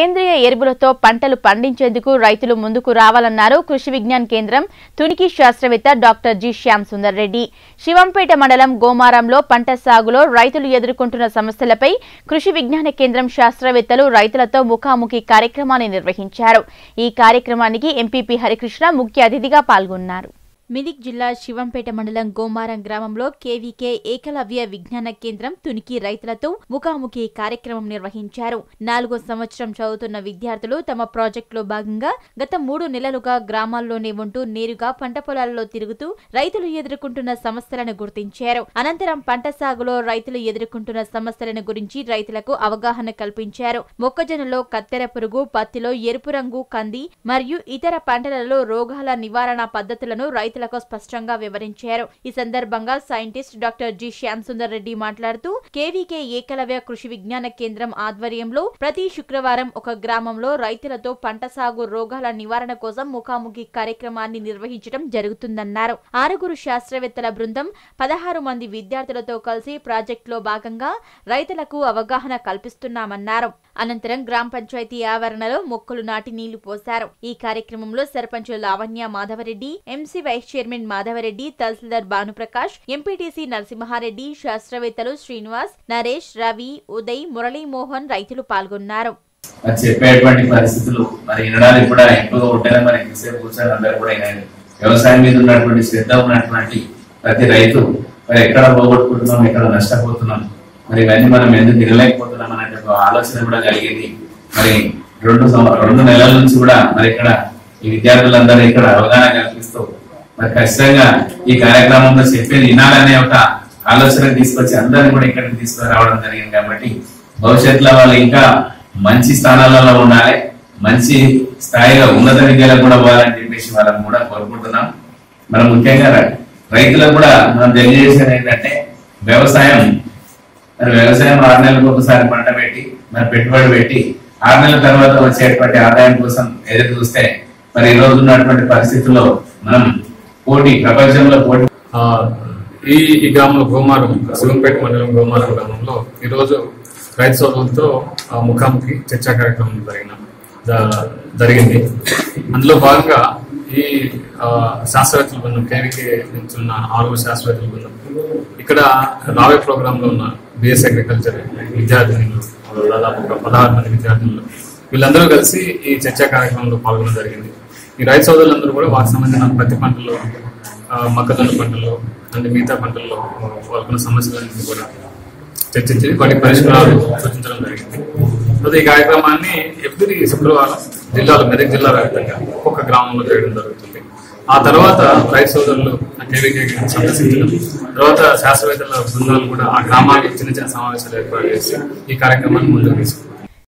సేంద్రియ ఎరువులతో పంటలు పండించేందుకు రైతులు ముందుకు రావాలన్నారు కృషి విజ్ఞాన్ కేంద్రం తునికి శాస్త్రవేత్త డాక్టర్ జి శ్యామ్ సుందర్ రెడ్డి. శివంపేట మండలం గోమారంలో పంట సాగులో రైతులు ఎదుర్కొంటున్న సమస్యలపై కృషి విజ్ఞాన కేంద్రం శాస్త్రవేత్తలు రైతులతో ముఖాముఖి కార్యక్రమాన్ని నిర్వహించారు. ఈ కార్యక్రమానికి ఎంపీపీ హరికృష్ణ ముఖ్య అతిథిగా పాల్గొన్నారు. మిదిక్ జిల్లా శివంపేట మండలం గోమారం గ్రామంలో కేవీకే ఏకలవ్య విజ్ఞాన కేంద్రం తునికి రైతులతో ముఖాముఖి కార్యక్రమం నిర్వహించారు. నాలుగో సంవత్సరం చదువుతున్న విద్యార్థులు తమ ప్రాజెక్టులో భాగంగా గత మూడు నెలలుగా గ్రామాల్లోనే ఉంటూ నేరుగా పంట పొలాల్లో తిరుగుతూ రైతులు ఎదుర్కొంటున్న సమస్యలను గుర్తించారు. అనంతరం పంట సాగులో రైతులు ఎదుర్కొంటున్న సమస్యలను గురించి రైతులకు అవగాహన కల్పించారు. మొక్కజొన్నలో కత్తెర పురుగు పత్తిలో ఎరుపు రంగు కంది మరియు ఇతర పంటలలో రోగాల నివారణ పద్ధతులను రైతులకు స్పష్టంగా వివరించారు. ఈ సందర్భంగా scientist doctor G. Shyam Sundar Reddy మాట్లాడుతూ కేవీకే ఏకలవ్య కృషి విజ్ఞాన కేంద్రం ఆధ్వర్యంలో ప్రతి శుక్రవారం ఒక గ్రామంలో రైతులతో పంట సాగు రోగాల నివారణ కోసం ముఖాముఖి కార్యక్రమాన్ని నిర్వహించడం జరుగుతుందన్నారు. ఆరుగురు శాస్త్రవేత్తల బృందం పదహారు మంది విద్యార్థులతో కలిసి ప్రాజెక్టులో భాగంగా రైతులకు అవగాహన కల్పిస్తున్నామన్నారు. అనంతరం గ్రామ పంచాయతీ ఆవరణలో మొక్కలు నాటి నీళ్ళు పోశారు. ఈ కార్యక్రమంలో sarpanch Lavanya Madhavareddy MC vice chairman Madhavareddy tahsildar Bhanuprakash MPTC Narasimhareddy శాస్త్రవేత్తలు శ్రీనివాస్ నరేష్ రవి ఉదయ్ మురళీమోహన్ రైతులు పాల్గొన్నారు. చెప్పేటువంటి పరిస్థితులు మరి వినడానికి కూడా ఎక్కువగా ఉంటాయి? మరి ఎంతసేపు కూర్చొని అందరూ కూడా వినండి. వ్యవసాయం మీద ఉన్నటువంటి శ్రద్ధ ఉన్నటువంటి ప్రతి రైతు మరి ఎక్కడ పోగొట్టుకుంటున్నాం ఎక్కడ నష్టపోతున్నాం మరి ఇవన్నీ మనం ఎందుకు తినలేకపోతున్నాం ఆలోచన కూడా కలిగింది. మరి రెండు సంవ- రెండు నెలల నుంచి కూడా మరి ఇక్కడ ఈ విద్యార్థులందరూ ఇక్కడ అవగాహన కల్పిస్తూ మరి ఖచ్చితంగా ఈ కార్యక్రమంలో చెప్పేది వినాలనే ఒక ఆలోచన తీసుకొచ్చి అందరిని కూడా ఇక్కడికి తీసుకురావడం జరిగింది కాబట్టి భవిష్యత్తులో వాళ్ళు ఇంకా మంచి స్థానాలలో ఉండాలి. మంచి స్థాయిలో ఉన్నత విద్యలకు కూడా పోవాలని చెప్పేసి వాళ్ళని కూడా కోరుకుంటున్నాం. మనం ముఖ్యంగా రైతులకు కూడా మనం తెలియజేసేది ఏంటంటే వ్యవసాయం మరి వ్యవసాయం ఆరు నెలలకు ఒకసారి పంట పెట్టి మరి పెట్టుబడి పెట్టి ఆరు నెలల తర్వాత వచ్చేటువంటి ఆదాయం కోసం ఎదురు చూస్తే మరి ఈ రోజు ఉన్నటువంటి పరిస్థితుల్లో మనం పోటీ ప్రపంచంలో పోటీ. ఈ ఈ గ్రామంలో గోమారం శివంపేట మండలం గోమారం గ్రామంలో ఈరోజు రైతు సోదరులతో ముఖాముఖి చర్చా కార్యక్రమం జరిగిన జరిగింది. అందులో భాగంగా ఈ శాస్త్రవేత్తల బృందం కేవీకే నుంచి ఉన్న ఆరుగురు శాస్త్రవేత్తల బృందం ఇక్కడ రావే ప్రోగ్రాంలో ఉన్నారు. ఉన్న బిఎస్ అగ్రికల్చర్ విద్యార్థినులు దాదాపు ఒక పదహారు మంది విద్యార్థినులు వీళ్ళందరూ కలిసి ఈ చర్చా కార్యక్రమంలో పాల్గొనడం జరిగింది. ఈ రైతు సోదరులందరూ కూడా వాటికి సంబంధించిన ప్రతి పంటలో మక్కజొన్న మొక్కజొన్న పంటల్లో అంటే మిగతా పంటల్లో పాల్గొన్న సమస్యలన్నీ కూడా చర్చించి వాటి పరిష్కారాలు సూచించడం జరిగింది. సో ఈ కార్యక్రమాన్ని ఎవ్రీ శుక్రవారం జిల్లాలో మెదక్ జిల్లా వ్యాప్తంగా ఒక్కొక్క గ్రామంలో చేయడం జరుగుతుంది. ఆ తర్వాత రైతు సోదరులు కేవీకే సందర్శించడం తర్వాత శాస్త్రవేత్తల బృందాలు కూడా ఆ గ్రామాలకు చిన్న చిన్న సమావేశాలు ఏర్పాటు చేసి ఈ కార్యక్రమాన్ని ముందుకు తీసుకున్నారు.